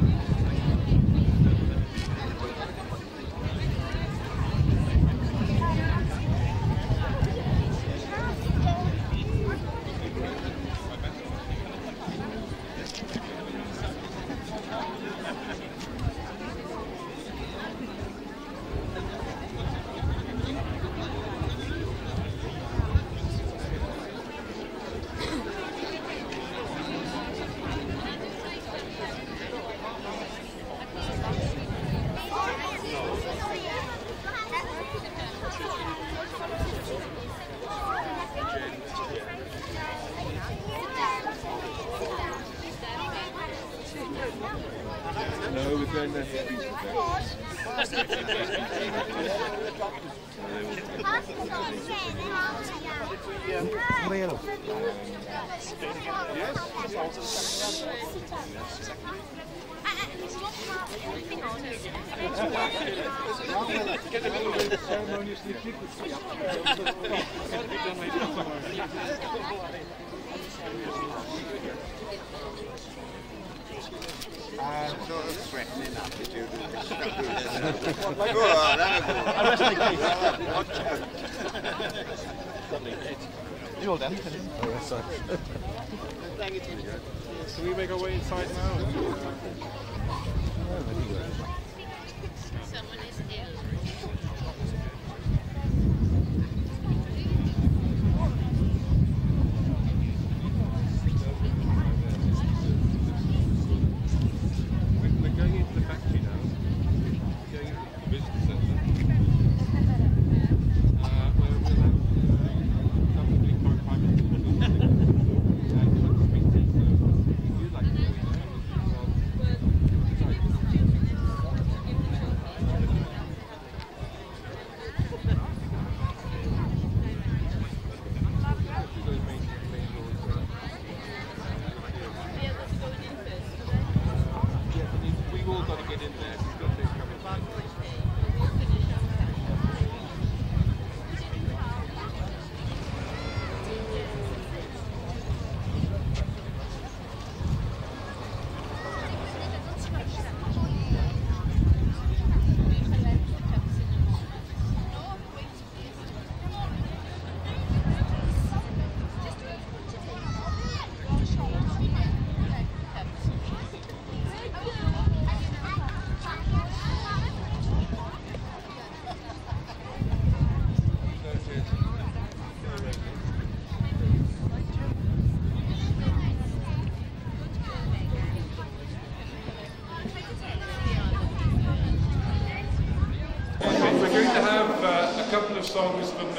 song is the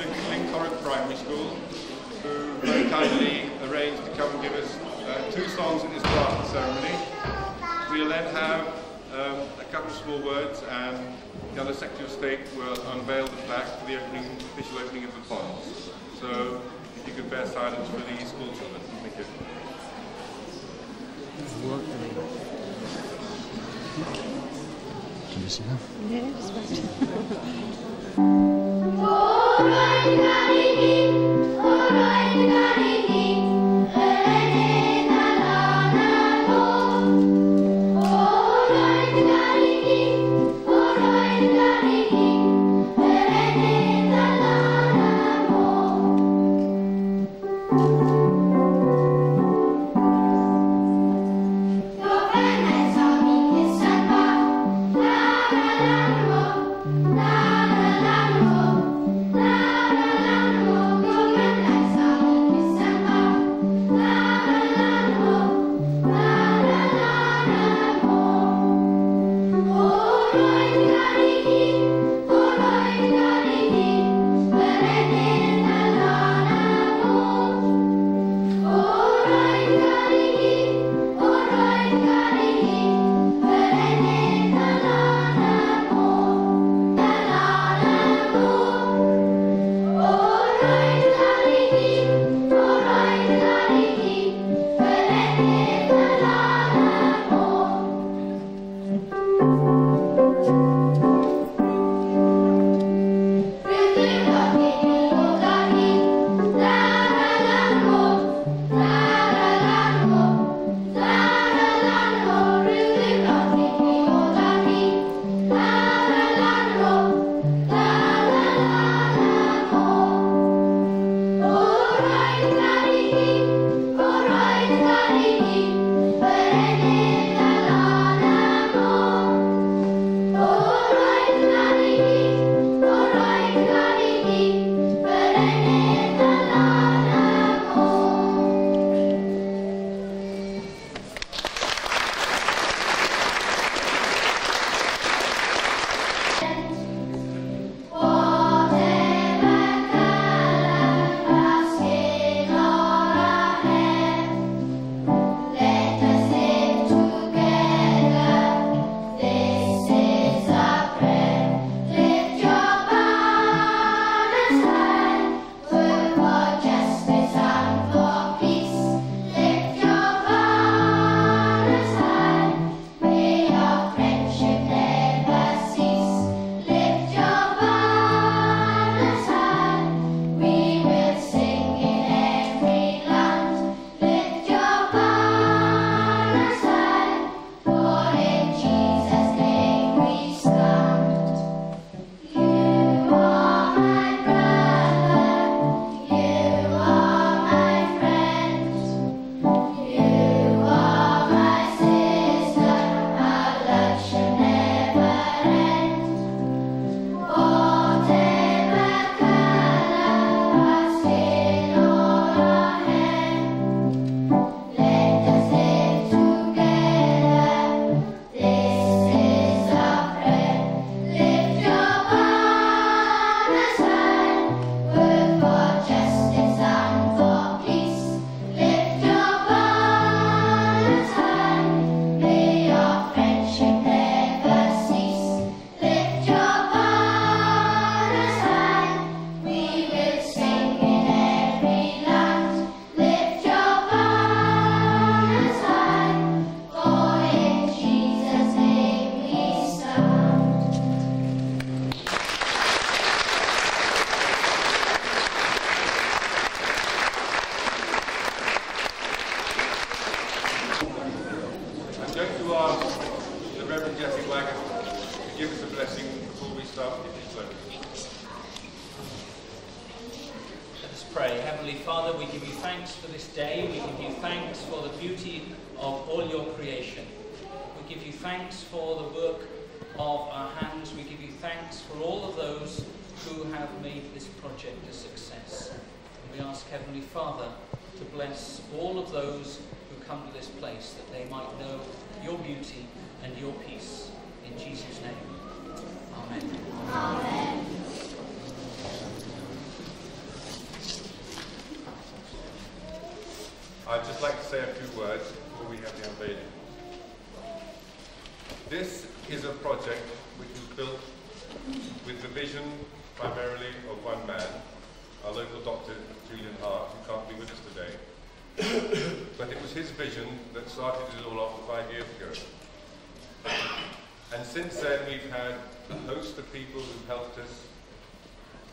host of people who've helped us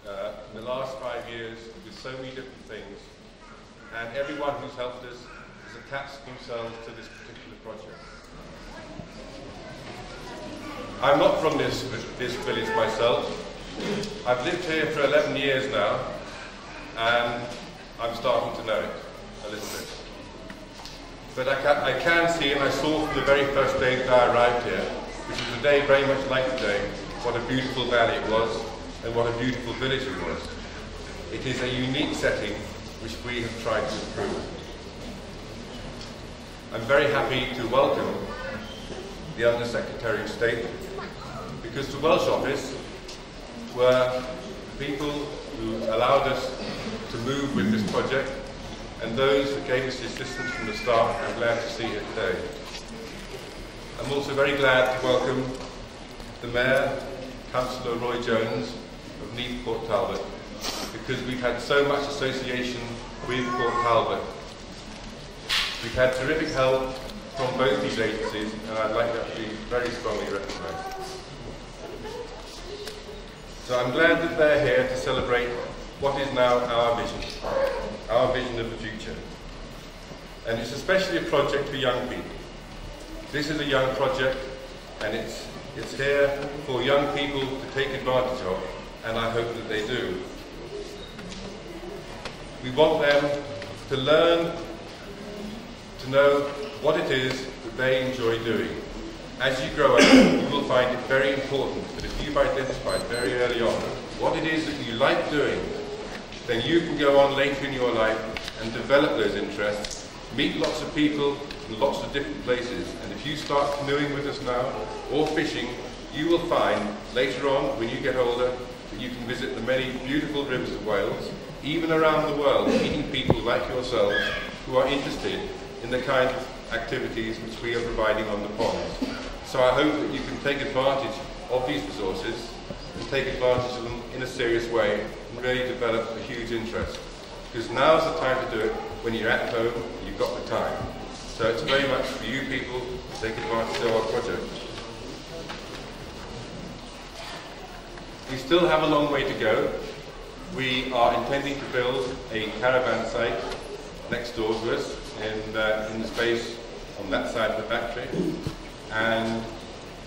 uh, in the last five years with so many different things. And everyone who's helped us has attached themselves to this particular project. I'm not from this, this village myself. I've lived here for 11 years now, and I'm starting to know it a little bit. But I can, I can see, and I saw from the very first day that I arrived here, which is a day very much like today, what a beautiful valley it was, and what a beautiful village it was. It is a unique setting which we have tried to improve. I'm very happy to welcome the Under Secretary of State, because the Welsh Office were the people who allowed us to move with this project and those who gave us the assistance from the start, I'm glad to see here today. I'm also very glad to welcome the Mayor, Councillor Roy Jones of Neath Port Talbot, because we've had so much association with Port Talbot. We've had terrific help from both these agencies, and I'd like that to be very strongly recognised. So I'm glad that they're here to celebrate what is now our vision, our vision of the future. And it's especially a project for young people. This is a young project, and it's, it's here for young people to take advantage of, and I hope that they do. We want them to learn to know what it is that they enjoy doing. As you grow up, you will find it very important that if you've identified very early on what it is that you like doing, then you can go on later in your life and develop those interests, meet lots of people lots of different places. And if you start canoeing with us now, or fishing, you will find later on, when you get older, that you can visit the many beautiful rivers of Wales, even around the world, meeting people like yourselves who are interested in the kind of activities which we are providing on the ponds. So I hope that you can take advantage of these resources and take advantage of them in a serious way and really develop a huge interest. Because now's the time to do it when you're at home you've got the time. So it's very much for you people to take advantage of our project. We still have a long way to go. We are intending to build a caravan site next door to us in, in the space on that side of the factory. And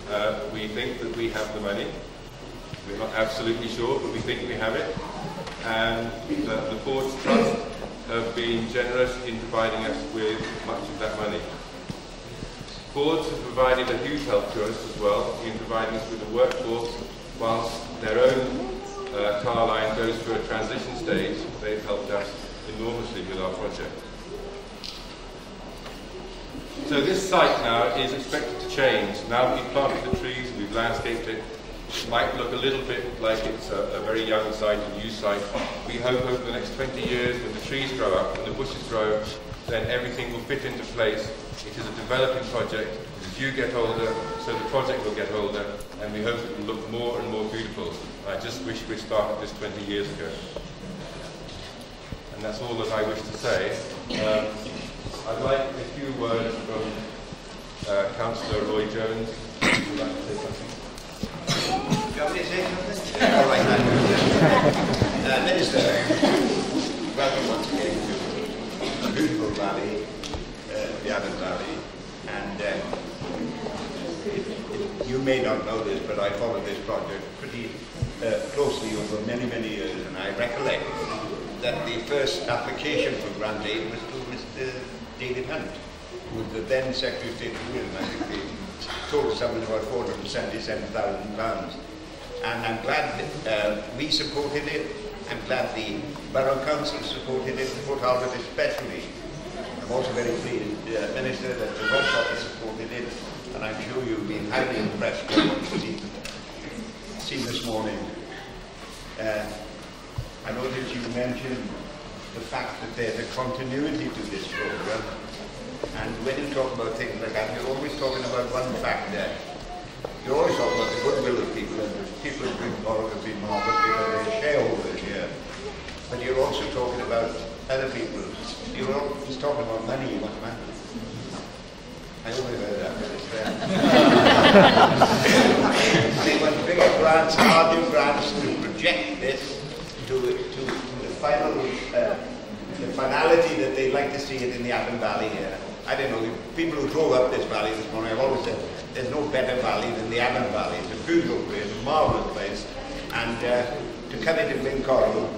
uh, we think that we have the money. We're not absolutely sure, but we think we have it. And the, the Ford's Trust have been generous in providing us with much of that money. Fords have provided a huge help to us as well in providing us with a workforce whilst their own uh, car line goes through a transition stage. They've helped us enormously with our project. So this site now is expected to change. Now we've planted the trees, we've landscaped it might look a little bit like it's a, a, very young site, a new site. We hope over the next 20 years, when the trees grow up and the bushes grow, then everything will fit into place. It is a developing project. As you get older, so the project will get older, and we hope it will look more and more beautiful. I just wish we'd started this 20 years ago. And that's all that I wish to say. Um, I'd like a few words from uh, Councillor Roy Jones. Would you like to say something? Uh, Minister, welcome once again to beautiful valley, uh, the Afan Valley, and uh, you you may not know this, but I followed this project pretty uh, closely over many, many years, and I recollect that the first application for grant aid was to Mr. David Hunt, who was the then Secretary of State for Wales. I think sum was about £477,000. And I'm glad that uh, we supported it. I'm glad the Borough Council supported it, Port Talbot especially. I'm also very pleased, uh, Minister, that the Welsh Office supported it, and I'm sure you've been highly impressed by what you've seen this morning. Uh, I noticed you mentioned the fact that there's a continuity to this program, and when you talk about things like that, you're always talking about one factor. You're always talking about the goodwill of people, and the people who bring forward have been marvellous because they're shareholders here. But you're also talking about other people. You're always talking about money, you want money. I always heard that, but it's there. they want bigger grants, larger grants to project this to, to, the final, uh, the finality that they'd like to see it in the Afan Valley here. I don't know, the people who drove up this valley this morning have always said there's no better valley than the Afan Valley. It's a beautiful place, a marvellous place. And uh, to come into Glyncorrwg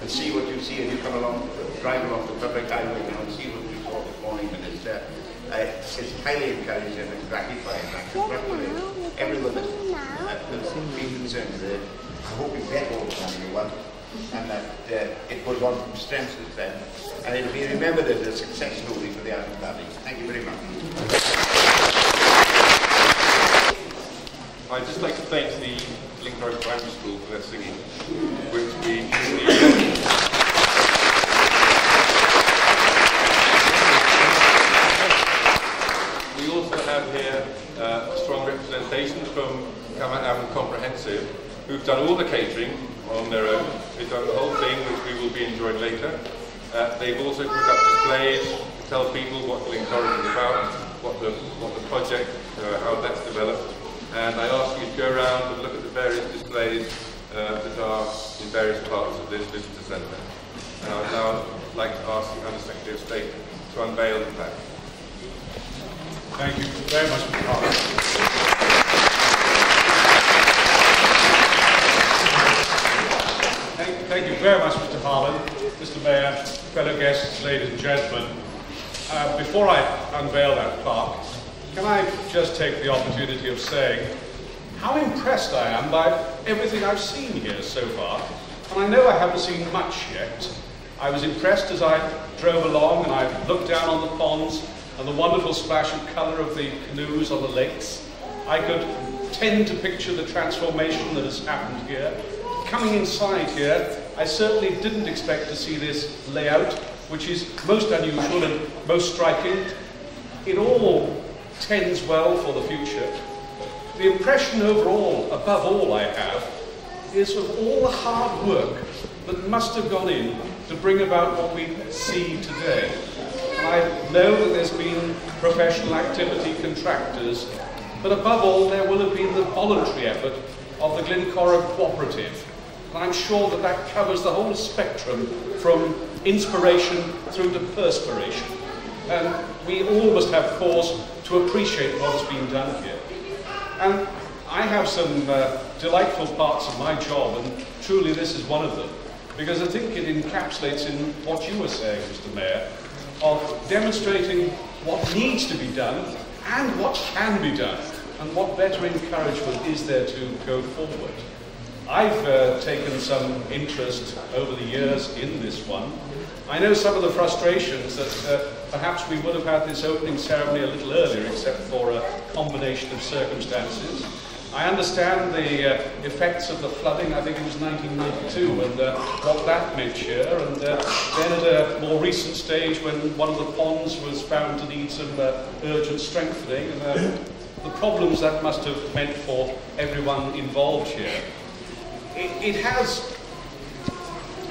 and see what you see as you come along, drive along the public highway, and see what you saw this morning, and it's, uh, uh, it's highly encouraging and gratifying. I congratulate everyone that's uh, been concerned with it. I hope you get all the money you want and that uh, it goes on from strength strength. And it'll be remembered as a success story for the Afan Valley. Thank you very much. I'd just like to thank the Glyncorrwg Primary School for their singing, which we We also have here uh, strong representation from Cymer Afan Comprehensive, who've done all the catering on their own. They've done the whole thing, which we will be enjoying later. Uh, they've also put up displays to tell people what the Glyncorrwg is about, what the, what the project, uh, how that's developed. And I ask you to go around and look at the various displays uh, that are in various parts of this visitor centre. And I would now like to ask the Under Secretary of State to unveil the plaque. Thank you very much, Mr. Harlan. Thank, you very much, Mr. Harlan, Mr. Mayor, fellow guests, ladies and gentlemen. Uh, before I unveil that plaque, can I just take the opportunity of saying how impressed I am by everything I've seen here so far. And I know I haven't seen much yet. I was impressed as I drove along and I looked down on the ponds and the wonderful splash of colour of the canoes on the lakes. I could tend to picture the transformation that has happened here. Coming inside here, I certainly didn't expect to see this layout, which is most unusual and most striking. It all tends well for the future. The impression overall, above all I have, is of all the hard work that must have gone in to bring about what we see today. I know that there's been professional activity contractors, but above all, there will have been the voluntary effort of the Glyncorrwg Cooperative. And I'm sure that that covers the whole spectrum from inspiration through to perspiration. And we all must have cause to appreciate what has been done here. And I have some uh, delightful parts of my job, and truly this is one of them, because I think it encapsulates in what you were saying, Mr. Mayor, of demonstrating what needs to be done and what can be done, and what better encouragement is there to go forward. I've uh, taken some interest over the years in this one. I know some of the frustrations that uh, perhaps we would have had this opening ceremony a little earlier, except for a combination of circumstances. I understand the uh, effects of the flooding, I think it was 1992, and uh, what that meant here, and uh, then at a more recent stage when one of the ponds was found to need some uh, urgent strengthening, and uh, the problems that must have meant for everyone involved here. It, it has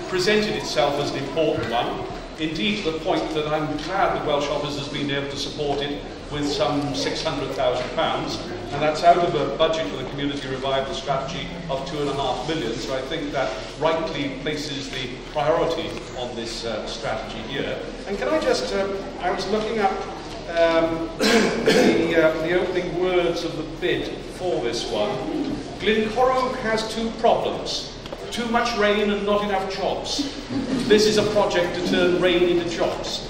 presented itself as an important one, indeed to the point that I'm glad the Welsh Office has been able to support it with some £600,000, and that's out of a budget for the community revival strategy of two and a half million. So I think that rightly places the priority on this uh, strategy here. And can I just, uh, I was looking up um, the, uh, the opening words of the bid for this one. Glyncorrwg has two problems. Too much rain and not enough jobs. This is a project to turn rain into jobs.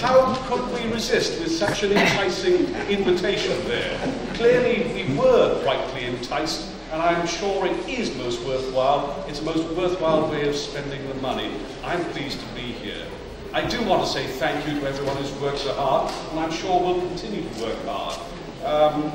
How could we resist with such an enticing invitation there? Clearly, we were rightly enticed, and I'm sure it is most worthwhile. It's a most worthwhile way of spending the money. I'm pleased to be here. I do want to say thank you to everyone who's worked so hard, and I'm sure will continue to work hard. Um,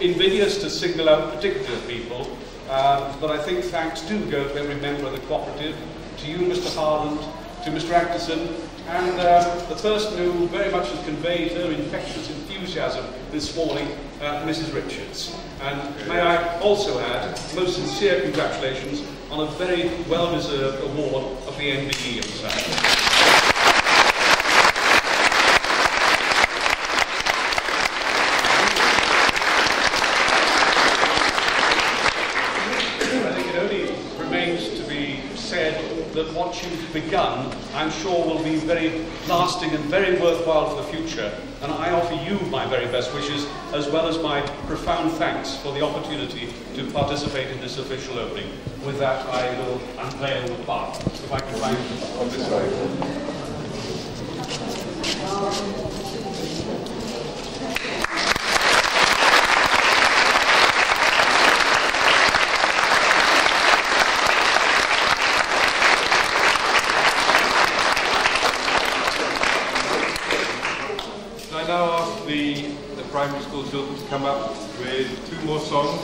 invidious to single out particular people, um, but I think thanks do go to every member of the cooperative, to you, Mr. Harland, to Mr. Ackerson, and uh, the person who very much has conveyed her infectious enthusiasm this morning, uh, Mrs. Richards. And may I also add most sincere congratulations on a very well-deserved award of the MBE afternoon. I think it only remains to be said that begun, I'm sure, will be very lasting and very worthwhile for the future. And I offer you my very best wishes, as well as my profound thanks for the opportunity to participate in this official opening. With that, I will unveil the plaque. If I can find on this side. So I now ask the, the primary school children to come up with two more songs,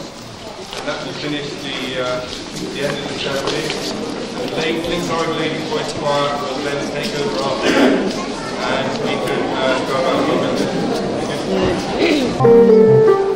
and that will finish the, uh, the end of the ceremony. The Lake Glyncorrwg Ladies Voice Choir will then take over after that, and we can uh, go about business. Hide